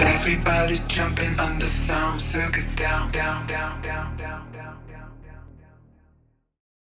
Everybody jumping on the sound, circuit down, down, down, down, down, down, down.